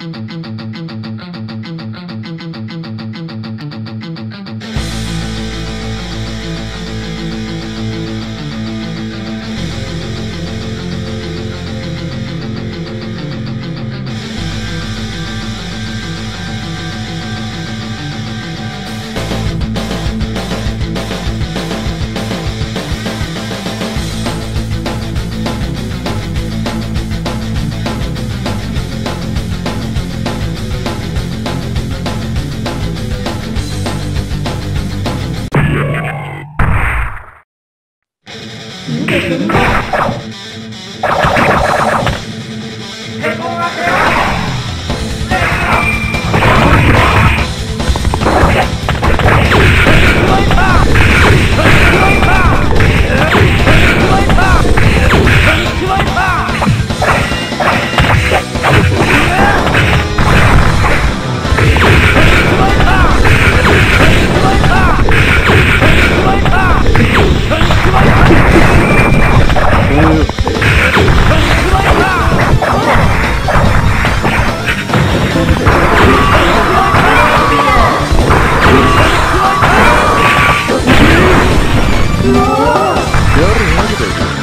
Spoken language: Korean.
Mm-hmm. 这个 화를 해야게 돼.